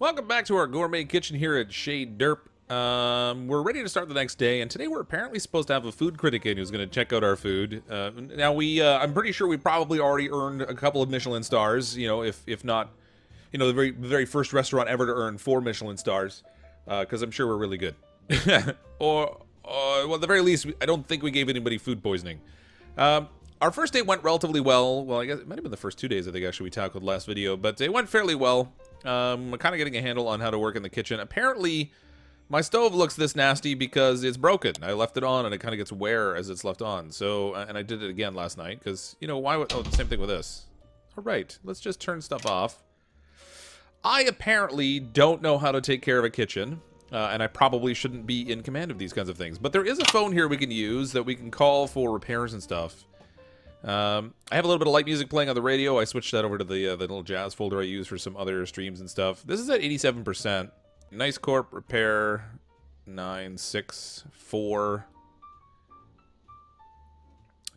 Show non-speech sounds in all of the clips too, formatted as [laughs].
Welcome back to our gourmet kitchen here at Chez Derp. Um, we're ready to start the next day, and today we're apparently supposed to have a food critic in who's going to check out our food. Uh, now we, uh, I'm pretty sure we probably already earned a couple of Michelin stars. You know, if if not, you know, the very very first restaurant ever to earn four Michelin stars, because uh, I'm sure we're really good. [laughs] or, well, at the very least, I don't think we gave anybody food poisoning. Um, our first day went relatively well. Well, I guess it might have been the first two days, I think, actually, we tackled last video. But it went fairly well. Um, I'm kind of getting a handle on how to work in the kitchen. Apparently, my stove looks this nasty because it's broken. I left it on, and it kind of gets wear as it's left on. So, and I did it again last night, because, you know, why would... Oh, same thing with this. All right, let's just turn stuff off. I apparently don't know how to take care of a kitchen. Uh, and I probably shouldn't be in command of these kinds of things. But there is a phone here we can use that we can call for repairs and stuff. Um, I have a little bit of light music playing on the radio. I switched that over to the, uh, the little jazz folder I use for some other streams and stuff. This is at 87%. Nice Corp repair 964.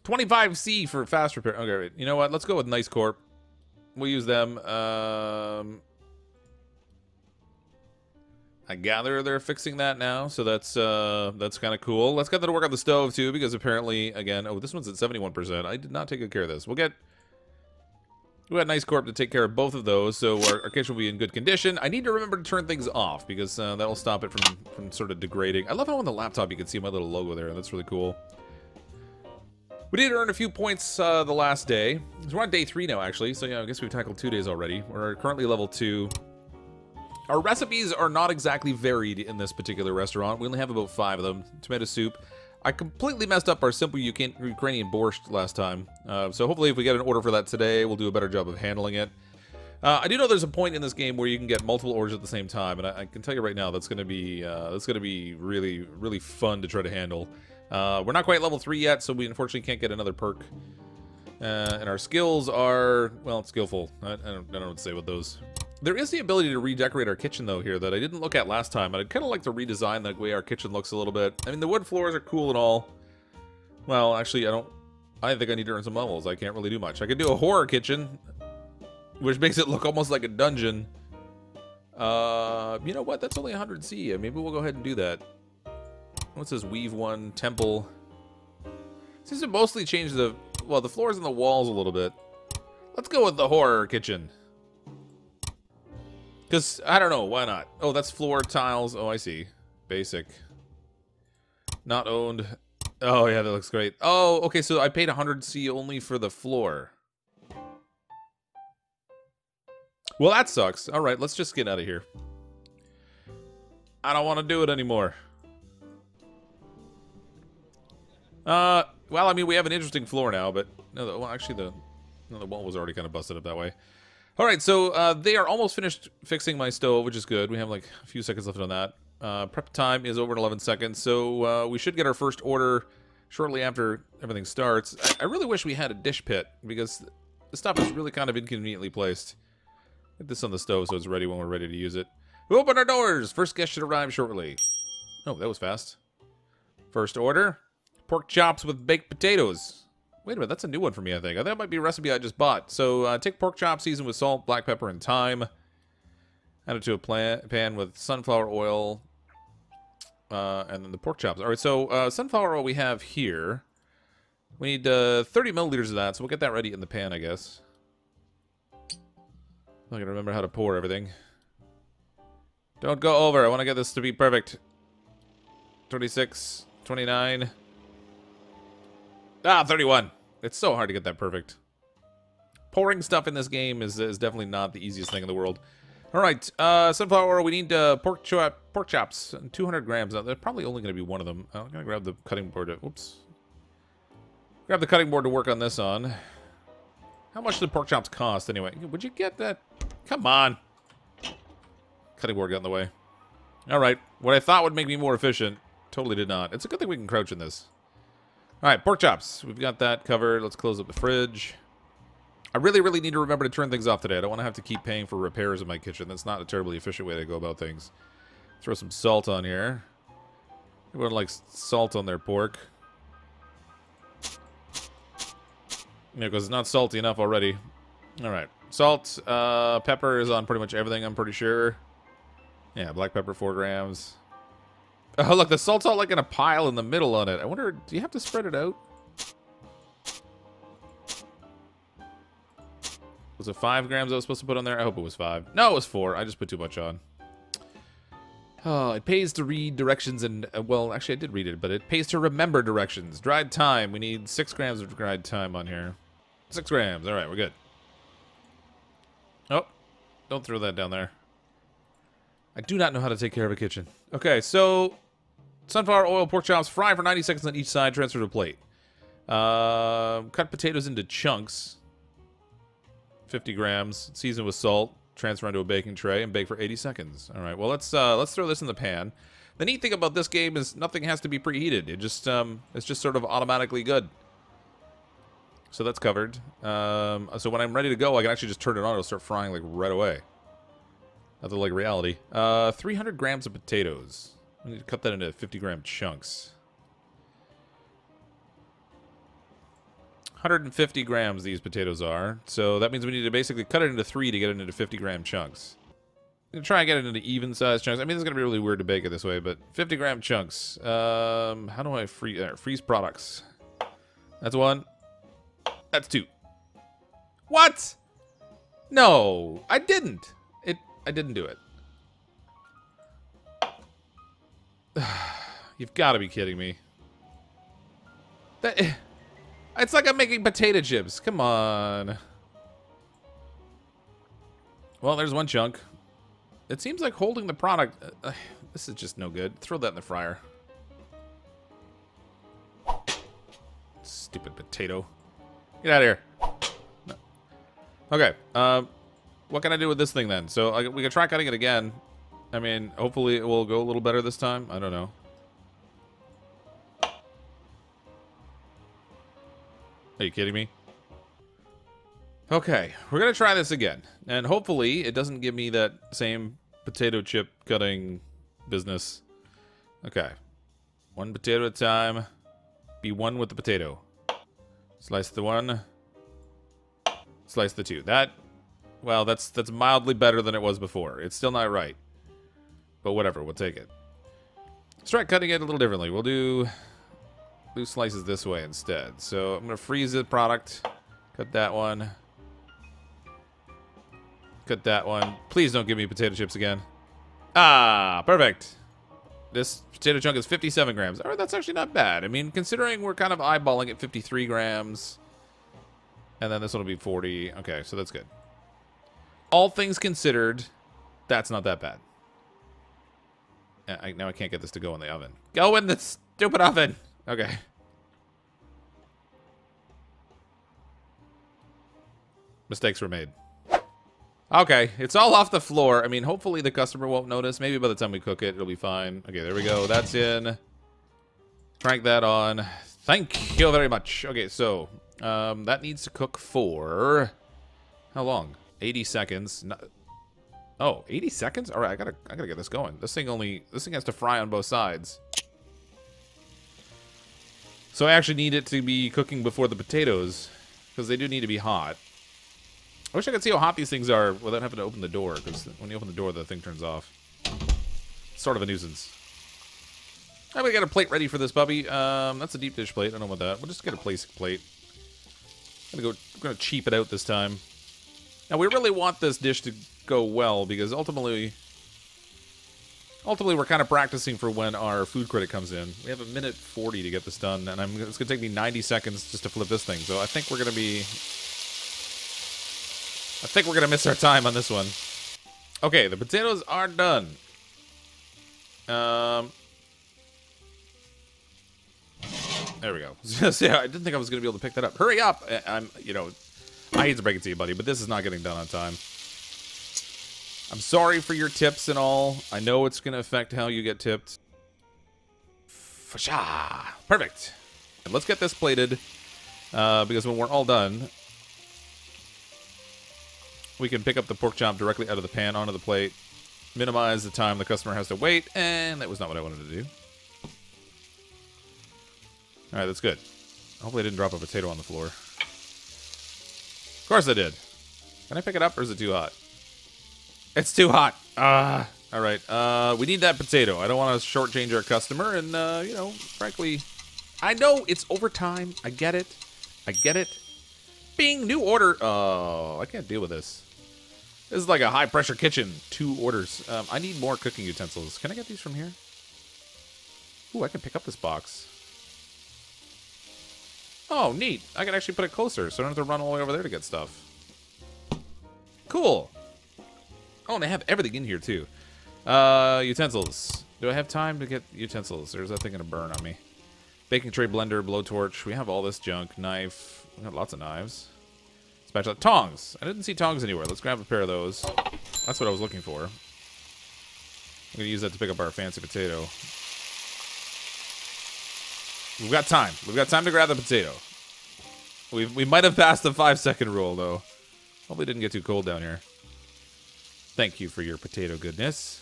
25C for fast repair. Okay, wait. You know what? Let's go with Nice Corp. We'll use them. Um, I gather they're fixing that now, so that's uh, that's kind of cool. Let's get them to work on the stove too, because apparently, again, oh, this one's at 71%. I did not take good care of this. We'll get we got Nice Corp to take care of both of those, so our, our, kitchen will be in good condition. I need to remember to turn things off, because uh, that'll stop it from, from sort of degrading. I love how on the laptop you can see my little logo there. That's really cool. We did earn a few points uh, the last day. We're on day three now, actually. So, yeah, I guess we've tackled two days already. We're currently level two. Our recipes are not exactly varied in this particular restaurant. We only have about five of them. Tomato soup. I completely messed up our simple Ukrainian borscht last time. Uh, so hopefully if we get an order for that today, we'll do a better job of handling it. Uh, I do know there's a point in this game where you can get multiple orders at the same time, and I, I can tell you right now that's going to be uh, that's going to be really really fun to try to handle. Uh, we're not quite level three yet, so we unfortunately can't get another perk. Uh, and our skills are well skillful. I, I, don't, I don't know what to say about those. There is the ability to redecorate our kitchen, though, here that I didn't look at last time. I'd kind of like to redesign the way our kitchen looks a little bit. I mean, the wood floors are cool and all. Well, actually, I don't... I think I need to earn some levels. I can't really do much. I could do a horror kitchen, which makes it look almost like a dungeon. Uh, you know what? That's only 100C. Maybe we'll go ahead and do that. What's this? Weave one, temple. Seems to mostly change the... Well, the floors and the walls a little bit. Let's go with the horror kitchen. Because, I don't know, why not? Oh, that's floor tiles. Oh, I see. Basic. Not owned. Oh, yeah, that looks great. Oh, okay, so I paid 100C only for the floor. Well, that sucks. All right, let's just get out of here. I don't want to do it anymore. Uh, well, I mean, we have an interesting floor now, but no, well, actually, the no, the wall was already kind of busted up that way. All right, so uh, they are almost finished fixing my stove, which is good. We have like a few seconds left on that. Uh, prep time is over in 11 seconds, so uh, we should get our first order shortly after everything starts. I, I, really wish we had a dish pit, because the stuff is really kind of inconveniently placed. Get this on the stove so it's ready when we're ready to use it. We open our doors! First guest should arrive shortly. Oh, that was fast. First order, pork chops with baked potatoes. Wait a minute, that's a new one for me, I think. That might be a recipe I just bought. So uh, take pork chop, season with salt, black pepper, and thyme. Add it to a pan with sunflower oil. Uh, and then the pork chops. All right, so uh, sunflower oil we have here. We need uh, 30 milliliters of that, so we'll get that ready in the pan, I guess. I'm going to remember how to pour everything. Don't go over. I want to get this to be perfect. 26, 29... Ah, 31. It's so hard to get that perfect. Pouring stuff in this game is, is definitely not the easiest thing in the world. All right, uh, sunflower. We need uh, pork, cho pork chops, 200 grams. Now, there's probably only going to be one of them. I'm going to grab the cutting board. To, oops. Grab the cutting board to work on this on. How much the pork chops cost anyway? Would you get that? Come on. Cutting board got in the way. All right. What I thought would make me more efficient totally did not. It's a good thing we can crouch in this. All right, pork chops. We've got that covered. Let's close up the fridge. I really, really need to remember to turn things off today. I don't want to have to keep paying for repairs in my kitchen. That's not a terribly efficient way to go about things. Throw some salt on here. Everyone likes salt on their pork. Yeah, because it's not salty enough already. All right. Salt, uh, pepper is on pretty much everything, I'm pretty sure. Yeah, black pepper, four grams. [laughs] Oh, look, the salt's all like in a pile in the middle on it. I wonder, do you have to spread it out? Was it five grams I was supposed to put on there? I hope it was five. No, it was four. I just put too much on. Oh, it pays to read directions and, uh, well, actually I did read it, but it pays to remember directions. Dried thyme. We need six grams of dried thyme on here. Six grams. All right, we're good. Oh, don't throw that down there. I do not know how to take care of a kitchen. Okay, so sunflower oil pork chops, fry for 90 seconds on each side, transfer to plate. Uh, cut potatoes into chunks. 50 grams, season with salt, transfer onto a baking tray, and bake for 80 seconds. All right, well, let's uh, let's throw this in the pan. The neat thing about this game is nothing has to be preheated. It just um, it's just sort of automatically good. So that's covered. Um, so when I'm ready to go, I can actually just turn it on. It'll start frying like right away. Nothing like reality. Uh, 300 grams of potatoes. I need to cut that into 50 gram chunks. 150 grams these potatoes are. So that means we need to basically cut it into three to get it into 50 gram chunks. I'm try and get it into even size chunks. I mean, it's to be really weird to bake it this way, but 50 gram chunks. Um, how do I freeze, uh, freeze products? That's one. That's two. What? No, I didn't. I didn't do it. [sighs] You've got to be kidding me. That, [sighs] it's like I'm making potato chips. Come on. Well, there's one chunk. It seems like holding the product... Uh, uh, this is just no good. Throw that in the fryer. Stupid potato. Get out of here. No. Okay. Um... What can I do with this thing then? So I, we can try cutting it again. I mean, hopefully it will go a little better this time. I don't know. Are you kidding me? Okay, we're to try this again. And hopefully it doesn't give me that same potato chip cutting business. Okay. One potato at a time. Be one with the potato. Slice the one. Slice the two. That well, that's that's mildly better than it was before. It's still not right. But whatever, we'll take it. Try cutting it a little differently. We'll do do slices this way instead. So I'm going to freeze the product. Cut that one. Cut that one. Please don't give me potato chips again. Ah, perfect. This potato chunk is 57 grams. All right, that's actually not bad. I mean, considering we're kind of eyeballing at 53 grams. And then this one will be 40. Okay, so that's good all things considered, that's not that bad. I, now I can't get this to go in the oven. Go in the stupid oven! Okay. Mistakes were made. Okay, it's all off the floor. I mean, hopefully the customer won't notice. Maybe by the time we cook it, it'll be fine. Okay, there we go. That's in. Crank that on. Thank you very much. Okay, so um, that needs to cook for how long? 80 seconds. oh, 80 seconds? All right, I gotta, I gotta get this going. This thing only, this thing has to fry on both sides. So I actually need it to be cooking before the potatoes, because they do need to be hot. I wish I could see how hot these things are without having to open the door, because when you open the door, the thing turns off. sort of a nuisance. Right, we got a plate ready for this puppy. Um, that's a deep dish plate. I don't about that. We'll just get a place plate. I'm Gonna go. I'm gonna cheap it out this time. Now, we really want this dish to go well because ultimately... Ultimately, we're kind of practicing for when our food critic comes in. We have a minute 40 to get this done, and I'm, it's going to take me 90 seconds just to flip this thing. So I think we're going to be... I think we're going to miss our time on this one. Okay, the potatoes are done. Um, there we go. [laughs] yeah, I didn't think I was going to be able to pick that up. Hurry up! I'm, you know, I hate to break it to you, buddy, but this is not getting done on time. I'm sorry for your tips and all. I know it's going to affect how you get tipped. Fasha! Perfect. And let's get this plated, uh, because when we're all done, we can pick up the pork chop directly out of the pan onto the plate, minimize the time the customer has to wait, and that was not what I wanted to do. All right, that's good. Hopefully I didn't drop a potato on the floor course I did. Can I pick it up or is it too hot? It's too hot. Ah. Uh, All right. Uh, we need that potato. I don't want to shortchange our customer, and uh, you know, frankly, I know it's overtime. I get it. I get it. Bing, new order. Oh, I can't deal with this. This is like a high pressure kitchen. Two orders. Um, I need more cooking utensils. Can I get these from here? Ooh, I can pick up this box. Oh, neat. I can actually put it closer, so I don't have to run all the way over there to get stuff. Cool. Oh, and they have everything in here, too. Uh, utensils. Do I have time to get utensils? There's that thing gonna burn on me. Baking tray, blender, blowtorch. We have all this junk. Knife. We got lots of knives. Spatula. Tongs. I didn't see tongs anywhere. Let's grab a pair of those. That's what I was looking for. I'm gonna use that to pick up our fancy potato. We've got time. We've got time to grab the potato. We we might have passed the five second rule though. Hopefully didn't get too cold down here. Thank you for your potato goodness.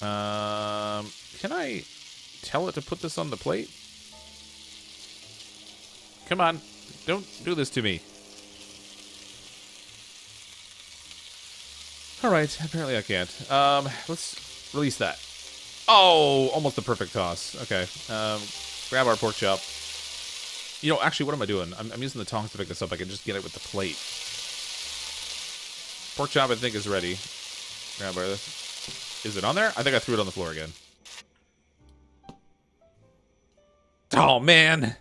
Um, can I tell it to put this on the plate? Come on, don't do this to me. All right, apparently I can't. Um, let's release that. Oh, almost the perfect toss. Okay, um, grab our pork chop. You know, actually, what am I doing? I'm, I'm using the tongs to pick this up. I can just get it with the plate. Pork chop, I think, is ready. Grab our... Is it on there? I think I threw it on the floor again. Oh, man.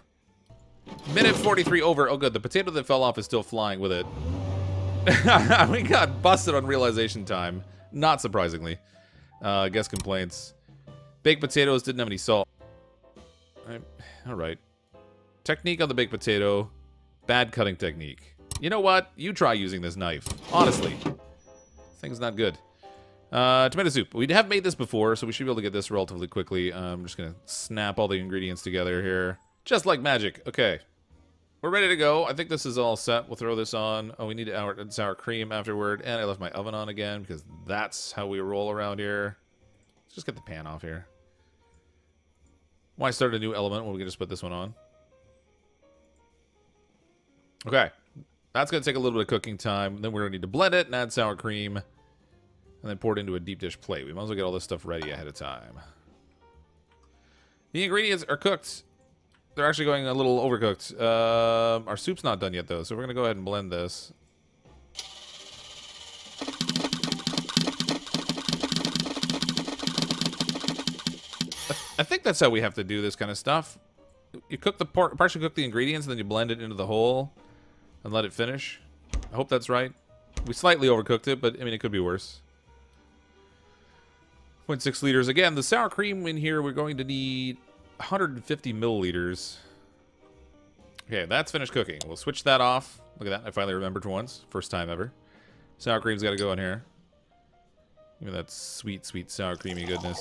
Minute 43 over. Oh, good. The potato that fell off is still flying with it. [laughs] we got busted on realization time. Not surprisingly. Uh, guest complaints. Baked potatoes didn't have any salt. All right. Technique on the baked potato. Bad cutting technique. You know what? You try using this knife. Honestly. Thing's not good. Uh, tomato soup. We have made this before, so we should be able to get this relatively quickly. Uh, I'm just going to snap all the ingredients together here. Just like magic. Okay. We're ready to go. I think this is all set. We'll throw this on. Oh, we need sour, sour cream afterward. And I left my oven on again because that's how we roll around here. Let's just get the pan off here. Why start a new element when we can just put this one on? Okay. That's going to take a little bit of cooking time. Then we're going to need to blend it and add sour cream. And then pour it into a deep dish plate. We might as well get all this stuff ready ahead of time. The ingredients are cooked. They're actually going a little overcooked. Uh, our soup's not done yet, though, so we're going to go ahead and blend this. I think that's how we have to do this kind of stuff. You cook the pork, partially cook the ingredients, and then you blend it into the whole and let it finish. I hope that's right. We slightly overcooked it, but I mean, it could be worse. 0.6 liters. Again, the sour cream in here, we're going to need 150 milliliters. Okay, that's finished cooking. We'll switch that off. Look at that. I finally remembered once. First time ever. Sour cream's got to go in here. Give me that sweet, sweet sour creamy goodness.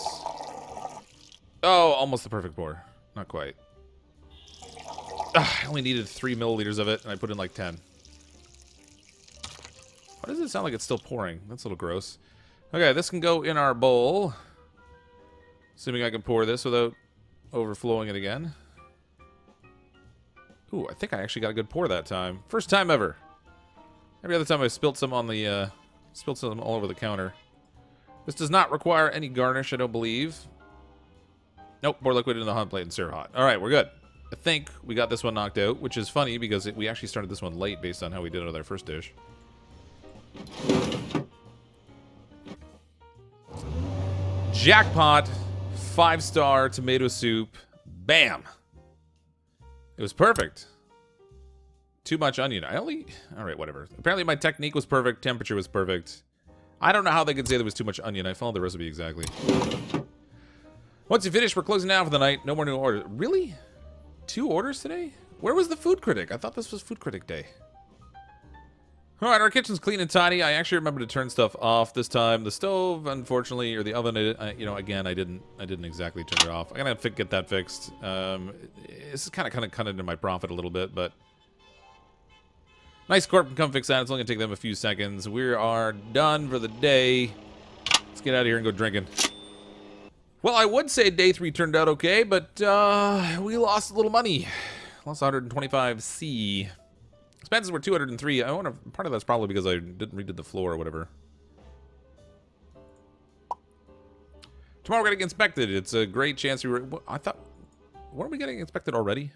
Oh, almost the perfect pour. Not quite. Ugh, I only needed 3 milliliters of it, and I put in like 10. Why does it sound like it's still pouring? That's a little gross. Okay, this can go in our bowl. Assuming I can pour this without overflowing it again. Ooh, I think I actually got a good pour that time. First time ever. Every other time I spilled some on the, uh, spilled some all over the counter. This does not require any garnish, I don't believe. Nope, more liquid in the hot plate and serve hot. All right, we're good. I think we got this one knocked out, which is funny because it, we actually started this one late based on how we did it with our first dish. Jackpot, five star tomato soup. Bam. It was perfect. Too much onion. I only... All right, whatever. Apparently my technique was perfect. Temperature was perfect. I don't know how they could say there was too much onion. I followed the recipe exactly. Once you finish, we're closing down for the night. No more new orders. Really? Two orders today? Where was the food critic? I thought this was food critic day. All right, our kitchen's clean and tidy. I actually remember to turn stuff off this time. The stove, unfortunately, or the oven, I, you know, again, I didn't, I didn't exactly turn it off. I'm gonna get that fixed. Um, this is kind of, kind of cut into my profit a little bit, but nice corp can come fix that. It's only gonna take them a few seconds. We are done for the day. Let's get out of here and go drinking. Well, I would say day three turned out okay, but uh, we lost a little money. Lost 125C. Expenses were 203. I wonder, part of that's probably because I didn't redid the floor or whatever. Tomorrow we're getting inspected. It's a great chance we were... I thought... Weren't we getting inspected already?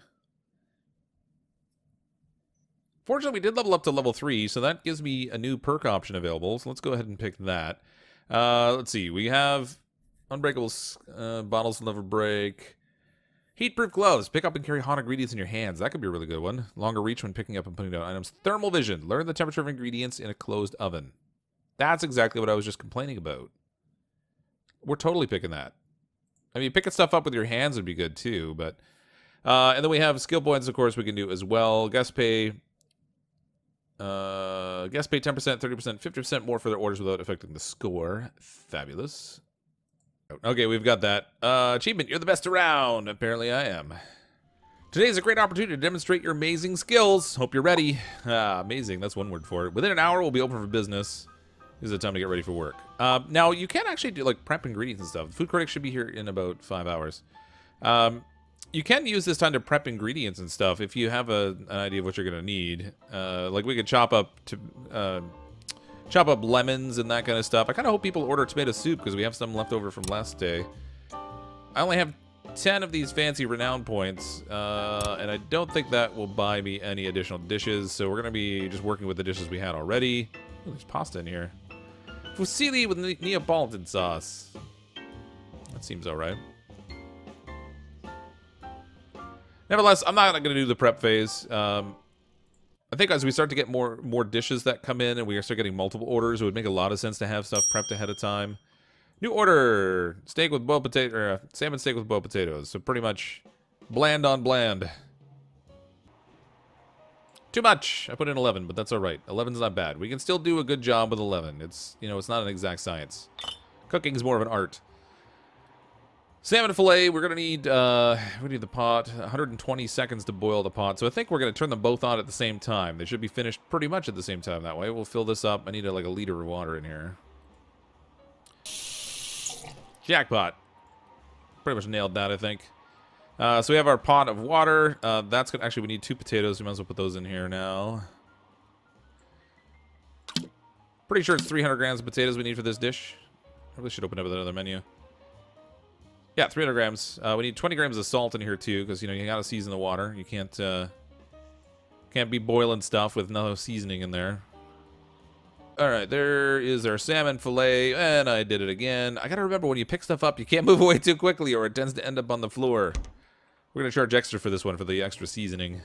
Fortunately, we did level up to level 3, so that gives me a new perk option available. So let's go ahead and pick that. Uh, let's see. We have unbreakable uh, bottles never break. Heat-proof gloves. Pick up and carry hot ingredients in your hands. That could be a really good one. Longer reach when picking up and putting down items. Thermal vision. Learn the temperature of ingredients in a closed oven. That's exactly what I was just complaining about. We're totally picking that. I mean, picking stuff up with your hands would be good too, but... Uh, and then we have skill points, of course, we can do as well. Guest pay uh, guests pay 10%, 30%, 50% more for their orders without affecting the score. Fabulous. Okay, we've got that. Uh, achievement, you're the best around. Apparently I am. Today is a great opportunity to demonstrate your amazing skills. Hope you're ready. Ah, amazing, that's one word for it. Within an hour, we'll be open for business. This is the time to get ready for work. Uh, now, you can actually do, like, prep ingredients and stuff. The food critic should be here in about five hours. Um, you can use this time to prep ingredients and stuff if you have a, an idea of what you're going to need. Uh, like we could chop up to uh, chop up lemons and that kind of stuff. I kind of hope people order tomato soup because we have some left over from last day. I only have 10 of these fancy renown points, uh, and I don't think that will buy me any additional dishes, so we're going to be just working with the dishes we had already. Ooh, there's pasta in here. Fusilli with ne Neapolitan sauce. That seems alright. Nevertheless, I'm not going to do the prep phase. Um, I think as we start to get more more dishes that come in and we start getting multiple orders, it would make a lot of sense to have stuff prepped ahead of time. New order: steak with boiled potato, or uh, salmon steak with boiled potatoes. So pretty much bland on bland. Too much. I put in 11, but that's all right. 11's not bad. We can still do a good job with 11. It's you know it's not an exact science. Cooking is more of an art. Salmon fillet, we're going to need, uh, we need the pot, 120 seconds to boil the pot. So I think we're going to turn them both on at the same time. They should be finished pretty much at the same time that way. We'll fill this up. I need a, like a liter of water in here. Jackpot. Pretty much nailed that, I think. Uh, so we have our pot of water. Uh, that's going to, actually, we need two potatoes. We might as well put those in here now. Pretty sure it's 300 grams of potatoes we need for this dish. I really should open up another menu. Yeah, 300 grams. Uh, we need 20 grams of salt in here too, because you know you gotta season the water. You can't uh, can't be boiling stuff with no seasoning in there. All right, there is our salmon fillet, and I did it again. I gotta remember when you pick stuff up, you can't [laughs] move away too quickly, or it tends to end up on the floor. We're gonna charge extra for this one for the extra seasoning.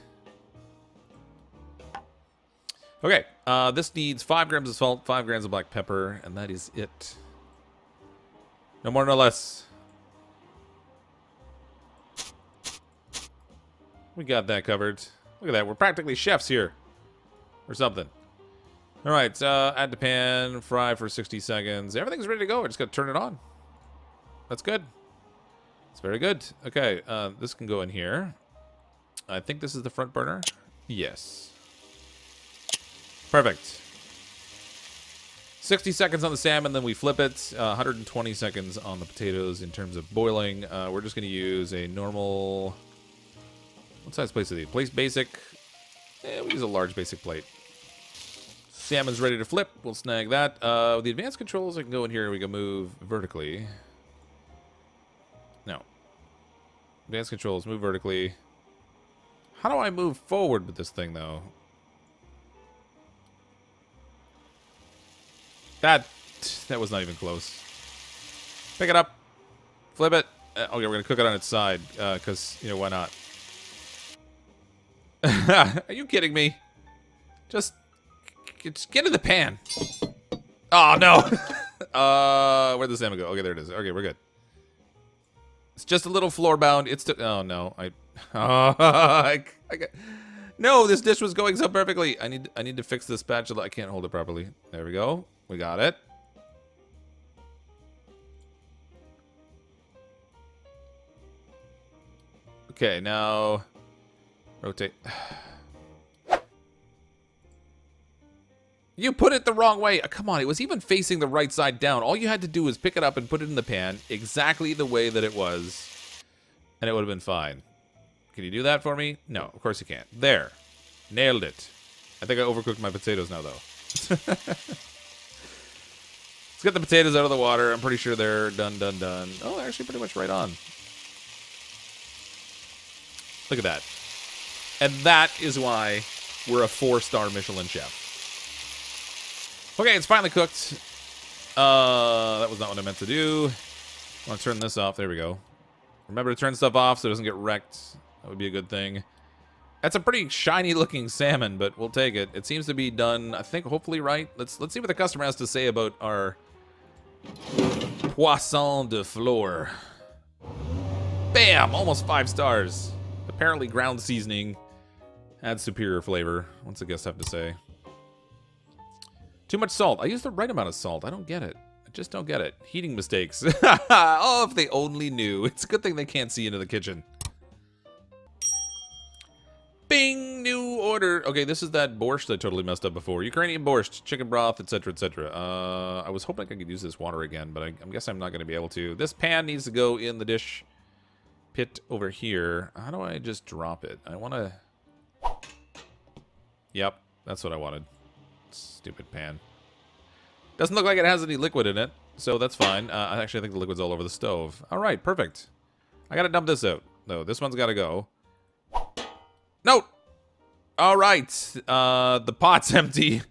Okay, uh, this needs five grams of salt, five grams of black pepper, and that is it. No more, no less. We got that covered. Look at that. We're practically chefs here. Or something. All right. Uh, add to pan. Fry for 60 seconds. Everything's ready to go. I just got to turn it on. That's good. It's very good. Okay. Uh, this can go in here. I think this is the front burner. Yes. Perfect. 60 seconds on the salmon, then we flip it. Uh, 120 seconds on the potatoes in terms of boiling. Uh, we're just going to use a normal what size plates are these? Place basic. Yeah, we use a large basic plate. Salmon's ready to flip. We'll snag that. Uh, with the advanced controls, I can go in here and we can move vertically. No. Advanced controls, move vertically. How do I move forward with this thing, though? That, that was not even close. Pick it up. Flip it. Uh, okay, we're going to cook it on its side, because, uh, you know, why not? Are [laughs] you kidding me? Just, just get in the pan. Oh, no. [laughs] uh, where'd the salmon go? Okay, there it is. Okay, we're good. It's just a little floor bound. It's, oh, no. I, oh, [laughs] I, I got, no, this dish was going so perfectly. I need, I need to fix the spatula. I can't hold it properly. There we go. We got it. Okay, now Rotate. You put it the wrong way. Uh, come on, it was even facing the right side down. All you had to do was pick it up and put it in the pan exactly the way that it was, and it would have been fine. Can you do that for me? No, of course you can't. There. Nailed it. I think I overcooked my potatoes now, though. [laughs] Let's get the potatoes out of the water. I'm pretty sure they're done, done, done. Oh, actually pretty much right on. Look at that. And that is why we're a four-star Michelin chef. Okay, it's finally cooked. Uh, that was not what I meant to do. I want to turn this off. There we go. Remember to turn stuff off so it doesn't get wrecked. That would be a good thing. That's a pretty shiny looking salmon, but we'll take it. It seems to be done, I think, hopefully right. Let's let's see what the customer has to say about our poisson de fleur. Bam! Almost five stars. Apparently ground seasoning adds superior flavor. What's the guest have to say? Too much salt. I use the right amount of salt. I don't get it. I just don't get it. Heating mistakes. [laughs] oh, if they only knew. It's a good thing they can't see into the kitchen. Bing! New order. Okay, this is that borscht I totally messed up before. Ukrainian borscht, chicken broth, etc., etc. Uh, I was hoping I could use this water again, but I, I guess I'm not going to be able to. This pan needs to go in the dish pit over here. How do I just drop it? I want to... Yep, that's what I wanted. Stupid pan. Doesn't look like it has any liquid in it, so that's fine. Uh, I actually think the liquid's all over the stove. All right, perfect. I got to dump this out. No, this one's got to go. No! All right. Uh, the pot's [laughs] empty.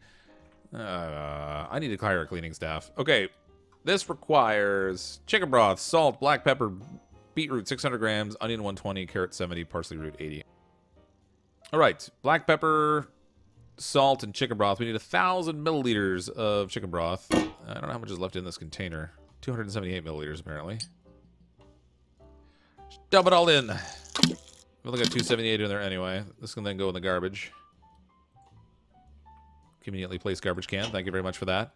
Uh, I need to hire a cleaning staff. Okay. This requires chicken broth, salt, black pepper, beetroot 600 grams, onion 120, carrot 70, parsley root 80. All right. Black pepper, salt, and chicken broth. We need a 1,000 milliliters of chicken broth. I don't know how much is left in this container. 278 milliliters, apparently. Just dump it all in. We only got 278 in there anyway. This can then go in the garbage. Conveniently placed garbage can. Thank you very much for that.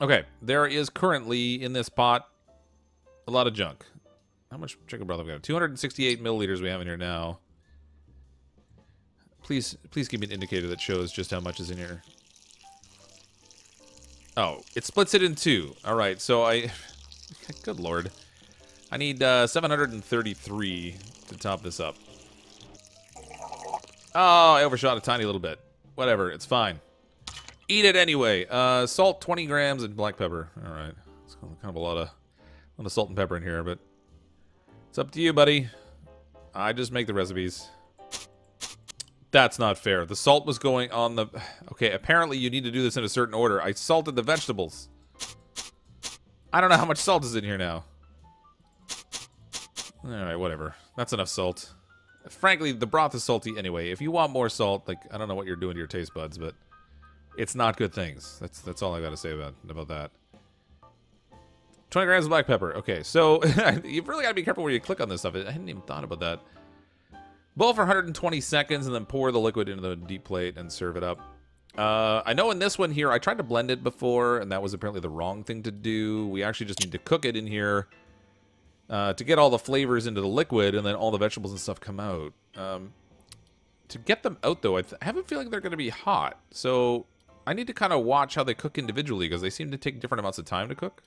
Okay, there is currently in this pot a lot of junk. How much chicken broth have we got? 268 milliliters we have in here now. Please, please give me an indicator that shows just how much is in here. Oh, it splits it in two. All right, so I... [laughs] Good lord. I need uh, 733 to top this up. Oh, I overshot a tiny little bit. Whatever, it's fine. Eat it anyway. Uh, salt, 20 grams, and black pepper. All right. It's kind of a lot of, a lot of salt and pepper in here, but it's up to you, buddy. I just make the recipes. That's not fair. The salt was going on the... Okay, apparently you need to do this in a certain order. I salted the vegetables. I don't know how much salt is in here now. Alright, whatever. That's enough salt. Frankly, the broth is salty anyway. If you want more salt, like, I don't know what you're doing to your taste buds, but it's not good things. That's that's all I gotta say about, about that. 20 grams of black pepper. Okay, so [laughs] you've really got to be careful where you click on this stuff. I hadn't even thought about that. Boil for 120 seconds and then pour the liquid into the deep plate and serve it up. Uh, I know in this one here, I tried to blend it before, and that was apparently the wrong thing to do. We actually just need to cook it in here uh, to get all the flavors into the liquid and then all the vegetables and stuff come out. Um, to get them out, though, I, I have a feeling they're going to be hot. So I need to kind of watch how they cook individually because they seem to take different amounts of time to cook.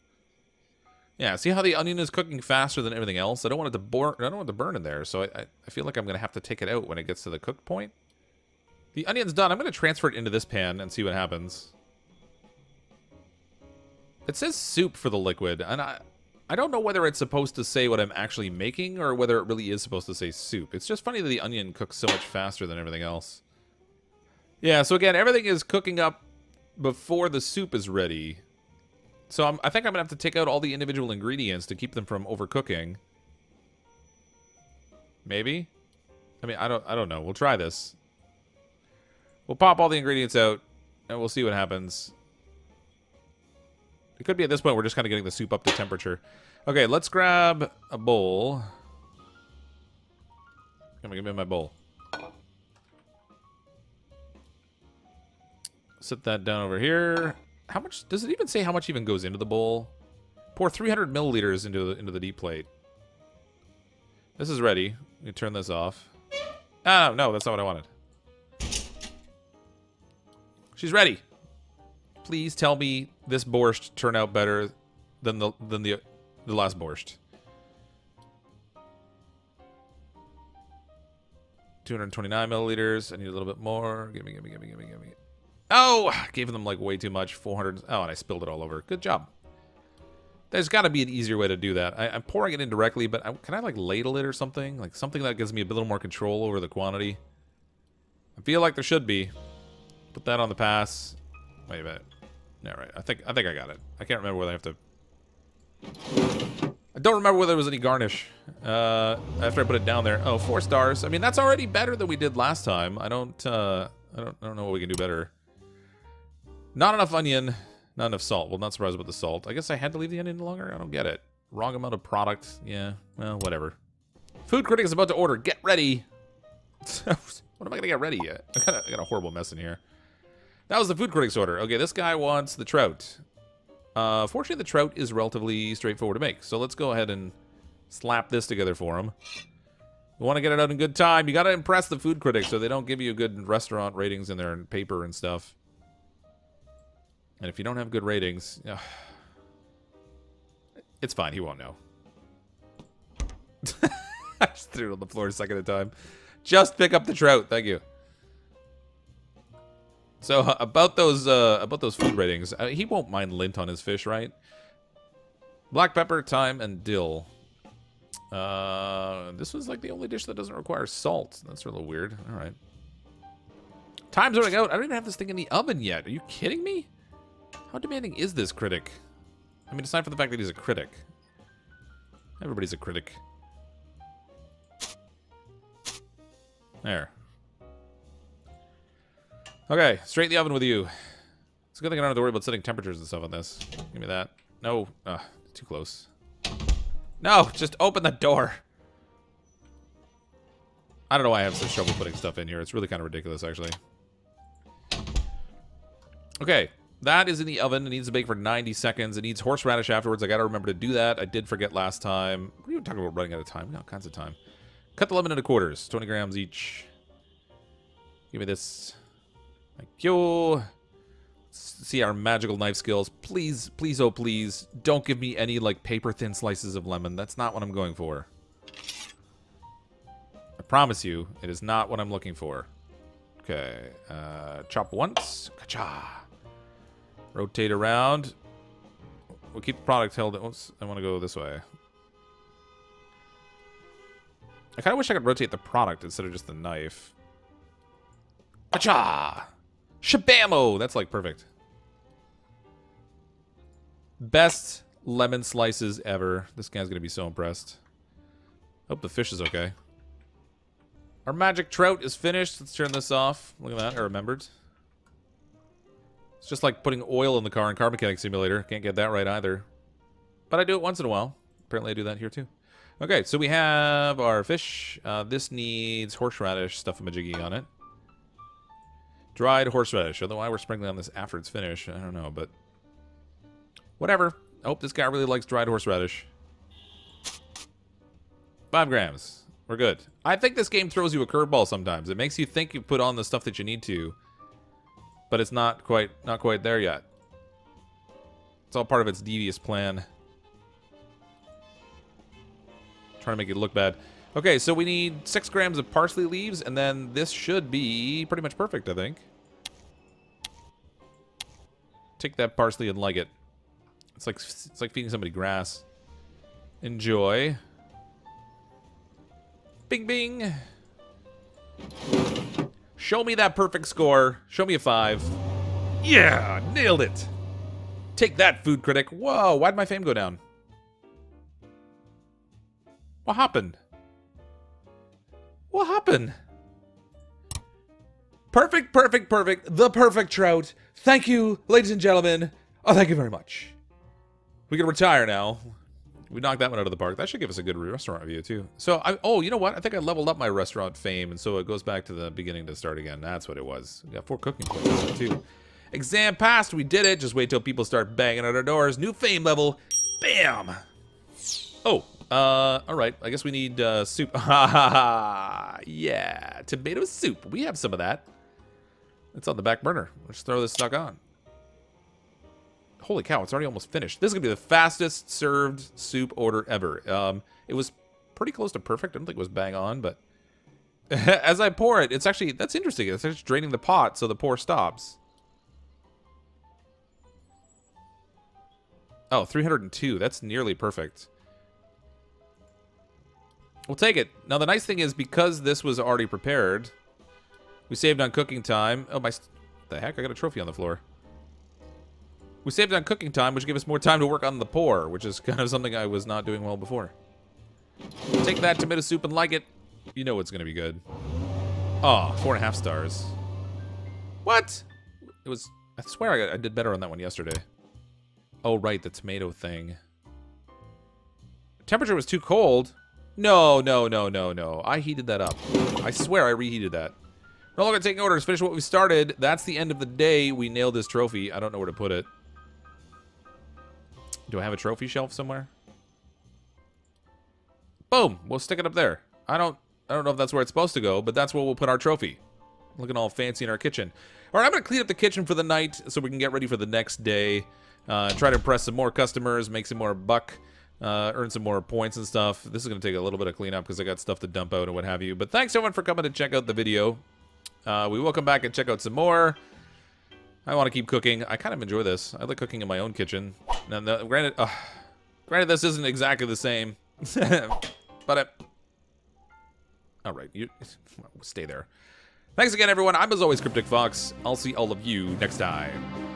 Yeah, see how the onion is cooking faster than everything else? I don't want it to burn. I don't want it to burn in there, so I, I feel like I'm going to have to take it out when it gets to the cook point. The onion's done. I'm going to transfer it into this pan and see what happens. It says soup for the liquid, and I, I don't know whether it's supposed to say what I'm actually making or whether it really is supposed to say soup. It's just funny that the onion cooks so much faster than everything else. Yeah, so again, everything is cooking up before the soup is ready. So I'm, i think I'm going to have to take out all the individual ingredients to keep them from overcooking. Maybe? I mean, I don't, I don't know. We'll try this. We'll pop all the ingredients out, and we'll see what happens. It could be at this point we're just kind of getting the soup up to temperature. Okay, let's grab a bowl. Come on, give me my bowl. Set that down over here. How much does it even say how much even goes into the bowl? Pour 300 milliliters into the, into the deep plate. This is ready. Let me turn this off. Ah, no, that's not what I wanted. She's ready please tell me this borscht turned out better than the than the the last borscht. 229 milliliters. I need a little bit more. Give me, give me, give Oh, [sighs] gave them like way too much. 400. Oh, and I spilled it all over. Good job. There's got to be an easier way to do that. I, am pouring it in directly, but I, can I like ladle it or something? Like something that gives me a little more control over the quantity. I feel like there should be. Put that on the pass. Wait a minute. Yeah, right. I think I think I got it. I can't remember whether I have to. I don't remember whether there was any garnish uh, after I put it down there. Oh, four stars. I mean, that's already better than we did last time. I don't. Uh, I don't. I don't know what we can do better. Not enough onion. Not enough salt. Well, not surprised about the salt. I guess I had to leave the onion longer? I don't get it. Wrong amount of product. Yeah, well, whatever. Food critic is about to order. Get ready. [laughs] what am I going to get ready yet? I got, a, I got a horrible mess in here. That was the food critic's order. Okay, this guy wants the trout. Uh, fortunately, the trout is relatively straightforward to make. So let's go ahead and slap this together for him. We want to get it out in good time. You got to impress the food critics so they don't give you good restaurant ratings in their paper and stuff. And if you don't have good ratings, [sighs] it's fine. He won't know. [laughs] I just threw it on the floor a second at a time. Just pick up the trout. Thank you. So uh, about those uh, about those food ratings, uh, he won't mind lint on his fish, right? Black pepper, thyme, and dill. Uh, this was like the only dish that doesn't require salt. That's a little weird. All right. Time's running out. I don't even have this thing in the oven yet. Are you kidding me? How demanding is this critic? I mean, aside from the fact that he's a critic. Everybody's a critic. There. Okay, straight in the oven with you. It's a good thing I don't have to worry about setting temperatures and stuff on this. Give me that. No. Ugh, too close. No, just open the door. I don't know why I have such trouble putting stuff in here. It's really kind of ridiculous, actually. Okay, that is in the oven. It needs to bake for 90 seconds. It needs horseradish afterwards. I got to remember to do that. I did forget last time. What are you talking about running out of time? We got all kinds of time. Cut the lemon into quarters. 20 grams each. Give me this. Thank you. See our magical knife skills. Please, please, oh please, don't give me any, like, paper-thin slices of lemon. That's not what I'm going for. I promise you, it is not what I'm looking for. Okay, uh, chop once. Ka-cha. Rotate around. We'll keep the product held. Oops, I want to go this way. I kind of wish I could rotate the product instead of just the knife. Acha! Shabamo! That's like perfect. Best lemon slices ever. This guy's going to be so impressed. Hope the fish is okay. Our magic trout is finished. Let's turn this off. Look at that. I remembered. It's just like putting oil in the car in Car Mechanic Simulator. Can't get that right either. But I do it once in a while. Apparently I do that here too. Okay, so we have our fish. Uh, this needs horseradish, stuff a majiggy on it. Dried horseradish. Know why we're sprinkling on this after it's finished. I don't know, but... Whatever. I hope this guy really likes dried horseradish. Five grams. We're good. I think this game throws you a curveball sometimes. It makes you think you put on the stuff that you need to, but it's not quite not quite there yet. It's all part of its devious plan. Trying to make it look bad. Okay, so we need six grams of parsley leaves, and then this should be pretty much perfect, I think. Take that parsley and like it. It's like it's like feeding somebody grass. Enjoy. Bing bing. Show me that perfect score. Show me a five. Yeah, nailed it. Take that, food critic. Whoa, why'd my fame go down? What happened? What happened? Perfect, perfect, perfect. The perfect trout. Thank you, ladies and gentlemen. Oh, thank you very much. We can retire now. We knocked that one out of the park. That should give us a good restaurant review, too. So, I, oh, you know what? I think I leveled up my restaurant fame, and so it goes back to the beginning to start again. That's what it was. We got four cooking points, too. Exam passed. We did it. Just wait till people start banging at our doors. New fame level. Bam! Oh, uh, all right. I guess we need uh, soup. [laughs] yeah, tomato soup. We have some of that. It's on the back burner. Let's throw this stuck on. Holy cow, it's already almost finished. This is going to be the fastest served soup order ever. Um, it was pretty close to perfect. I don't think it was bang on, but [laughs] as I pour it, it's actually, that's interesting. It's actually draining the pot so the pour stops. Oh, 302. That's nearly perfect. We'll take it. Now, the nice thing is because this was already prepared, we saved on cooking time. Oh, my... The heck? I got a trophy on the floor. We saved on cooking time, which gave us more time to work on the pour, which is [laughs] kind of something I was not doing well before. Take that tomato soup and like it. You know it's going to be good. Oh, four and a half stars. What? It was... I swear I, I did better on that one yesterday. Oh, right, the tomato thing. Temperature was too cold. No, no, no, no, no. I heated that up. I swear I reheated that. No longer taking orders. Finish what we started. That's the end of the day. We nailed this trophy. I don't know where to put it. Do I have a trophy shelf somewhere? Boom. We'll stick it up there. I don't I don't know if that's where it's supposed to go, but that's where we'll put our trophy. Looking all fancy in our kitchen. All right, I'm to clean up the kitchen for the night so we can get ready for the next day. Uh, try to impress some more customers, make some more buck, uh, earn some more points and stuff. This is to take a little bit of cleanup because I got stuff to dump out and what have you. But thanks, everyone, for coming to check out the video. Uh, we will come back and check out some more. I want to keep cooking. I kind of enjoy this. I like cooking in my own kitchen. Now, now granted, uh, granted, this isn't exactly the same, [laughs] but it, all right, you [laughs] stay there. Thanks again, everyone. I'm as always Cryptic Fox. I'll see all of you next time.